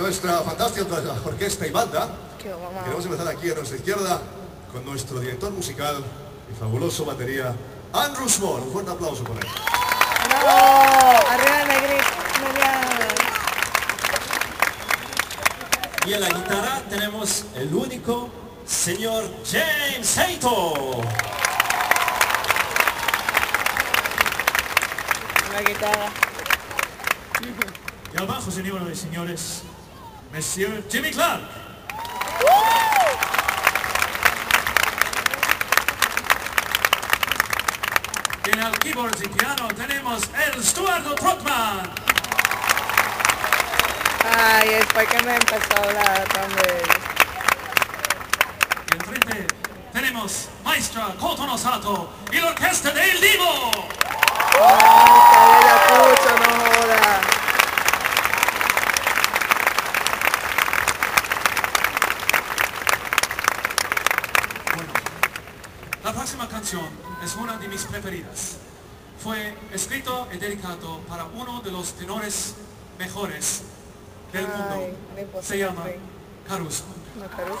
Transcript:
nuestra fantástica orquesta y banda. Queremos empezar aquí a nuestra izquierda con nuestro director musical y fabuloso batería, Andrew Small. Un fuerte aplauso por él. ¡Bravo! Arriba. Y en la guitarra tenemos el único señor James Saito. La guitarra. Y al bajo, señoras y señores, Monsieur Jimmy Clark. Y en el keyboard y piano tenemos el Stuardo Trotman. Ay, es porque me empezó a hablar también. Y enfrente tenemos Maestra Koto Sato y la orquesta de El Divo. La próxima canción es una de mis preferidas. Fue escrito y dedicado para uno de los tenores mejores del mundo. Se llama. Caruso. No, Caruso.